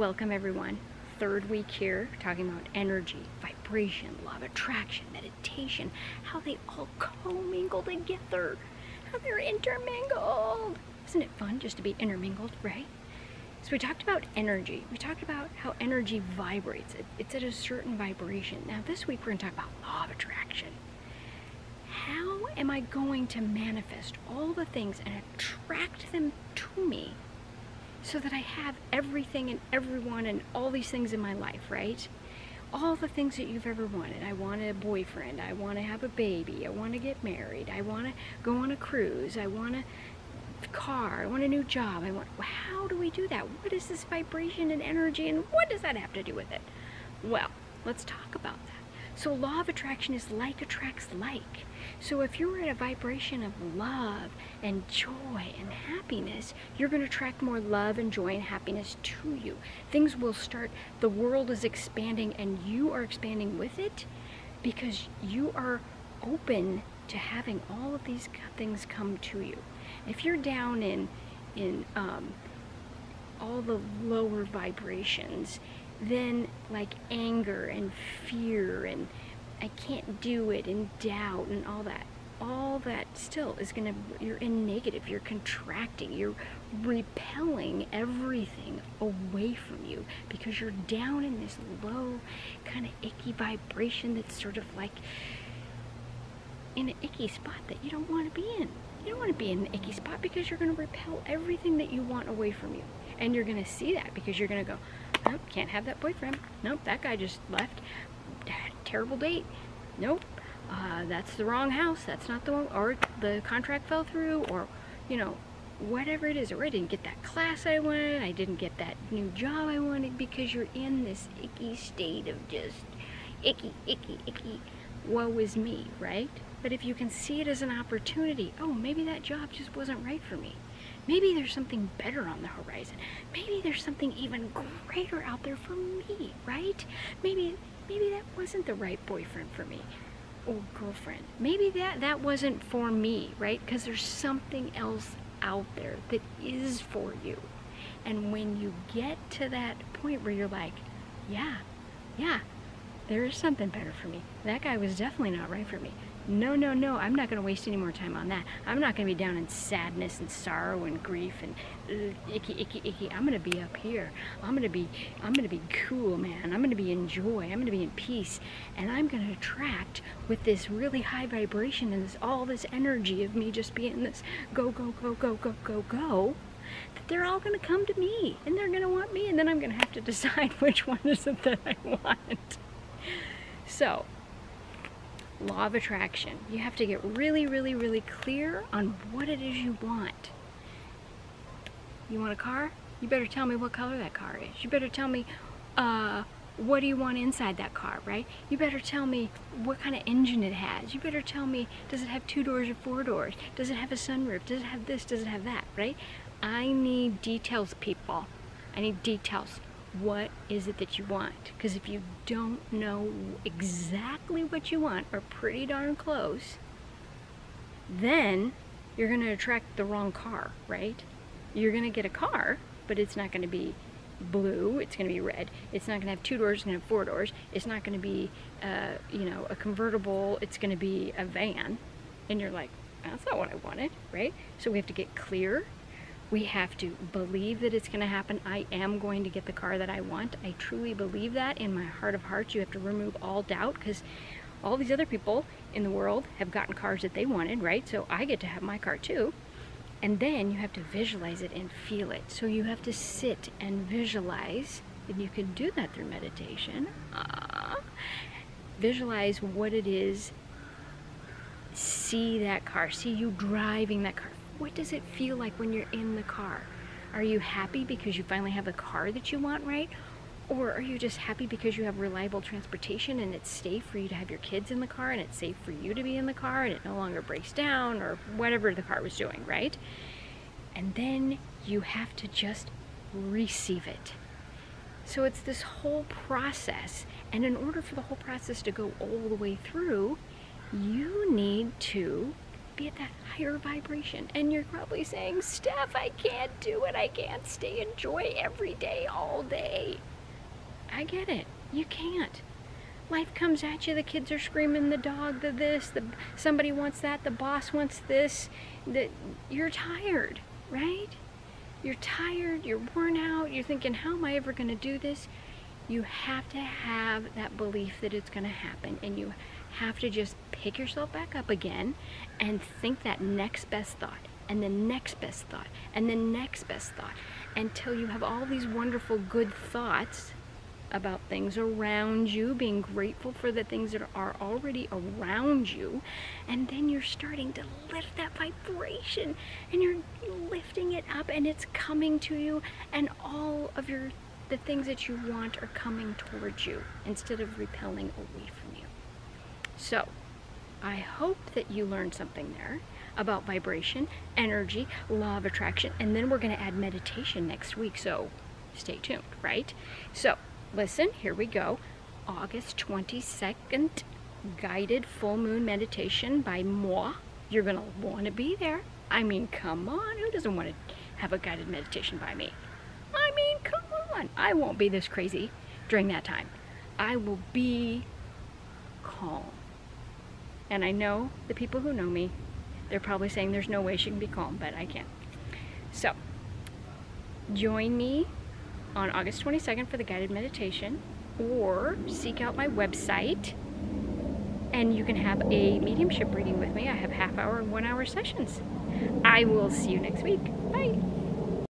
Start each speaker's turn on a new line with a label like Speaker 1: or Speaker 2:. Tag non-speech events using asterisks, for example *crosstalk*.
Speaker 1: Welcome everyone. Third week here, talking about energy, vibration, law of attraction, meditation, how they all commingle together, how they're intermingled. Isn't it fun just to be intermingled, right? So we talked about energy. We talked about how energy vibrates. It's at a certain vibration. Now this week we're to talk about law of attraction. How am I going to manifest all the things and attract them to me so that I have everything and everyone and all these things in my life, right? All the things that you've ever wanted. I want a boyfriend. I want to have a baby. I want to get married. I want to go on a cruise. I want a car. I want a new job. I want. How do we do that? What is this vibration and energy, and what does that have to do with it? Well, let's talk about that. So, law of attraction is like attracts like. So if you're at a vibration of love and joy and happiness, you're going to attract more love and joy and happiness to you. Things will start, the world is expanding and you are expanding with it because you are open to having all of these things come to you. If you're down in, in um, all the lower vibrations, then like anger and fear and I can't do it and doubt and all that. All that still is going to, you're in negative, you're contracting, you're repelling everything away from you because you're down in this low, kind of icky vibration that's sort of like in an icky spot that you don't want to be in. You don't want to be in an icky spot because you're going to repel everything that you want away from you. And you're to see that because you're to go, nope, can't have that boyfriend. Nope, that guy just left terrible date. Nope, uh, that's the wrong house. That's not the one, or the contract fell through, or, you know, whatever it is, or I didn't get that class I wanted, I didn't get that new job I wanted, because you're in this icky state of just icky, icky, icky, woe is me, right? But if you can see it as an opportunity, oh, maybe that job just wasn't right for me. Maybe there's something better on the horizon. Maybe there's something even greater out there for me, right? Maybe maybe that wasn't the right boyfriend for me or girlfriend. Maybe that, that wasn't for me, right? Because there's something else out there that is for you. And when you get to that point where you're like, yeah, yeah, there is something better for me. That guy was definitely not right for me no, no, no, I'm not going to waste any more time on that. I'm not going to be down in sadness and sorrow and grief and uh, icky, icky, icky. I'm going to be up here. I'm going to be, I'm going to be cool, man. I'm going to be in joy. I'm going to be in peace. And I'm going to attract with this really high vibration and this, all this energy of me just being this go, go, go, go, go, go, go that they're all going to come to me and they're going to want me and then I'm going to have to *laughs* decide which one is it that I want. So, law of attraction. You have to get really, really, really clear on what it is you want. You want a car? You better tell me what color that car is. You better tell me uh, what do you want inside that car, right? You better tell me what kind of engine it has. You better tell me, does it have two doors or four doors? Does it have a sunroof? Does it have this? Does it have that, right? I need details, people. I need details what is it that you want? Because if you don't know exactly what you want or pretty darn close then you're going to attract the wrong car right? You're going to get a car but it's not going to be blue it's going to be red. It's not going to have two doors it's going to have four doors. It's not going to be uh, you know a convertible it's going to be a van. And you're like that's not what I wanted right? So we have to get clear we have to believe that it's going to happen. I am going to get the car that I want. I truly believe that in my heart of hearts. You have to remove all doubt because all these other people in the world have gotten cars that they wanted, right? So I get to have my car too. And then you have to visualize it and feel it. So you have to sit and visualize, and you can do that through meditation. Uh, visualize what it is. See that car. See you driving that car what does it feel like when you're in the car? Are you happy because you finally have the car that you want, right? Or are you just happy because you have reliable transportation and it's safe for you to have your kids in the car and it's safe for you to be in the car and it no longer breaks down or whatever the car was doing, right? And then you have to just receive it. So it's this whole process. And in order for the whole process to go all the way through, you need to be at that higher vibration. And you're probably saying, Steph, I can't do it. I can't stay in joy every day, all day. I get it. You can't. Life comes at you. The kids are screaming, the dog, the this, the somebody wants that, the boss wants this. The, you're tired, right? You're tired, you're worn out, you're thinking, how am I ever going to do this? You have to have that belief that it's going to happen, and you have to just pick yourself back up again and think that next best thought, and the next best thought, and the next best thought, until you have all these wonderful good thoughts about things around you, being grateful for the things that are already around you, and then you're starting to lift that vibration and you're lifting it up and it's coming to you and all of your the things that you want are coming towards you instead of repelling away from you. So, I hope that you learned something there about vibration, energy, law of attraction, and then we're going to add meditation next week. So, stay tuned, right? So, listen, here we go. August 22nd, guided full moon meditation by moi. You're going to want to be there. I mean, come on. Who doesn't want to have a guided meditation by me? I on. I won't be this crazy during that time. I will be calm. And I know the people who know me, they're probably saying there's no way she can be calm, but I can. So, join me on August 22nd for the guided meditation or seek out my website and you can have a mediumship reading with me. I have half hour and one hour sessions. I will see you next week. Bye.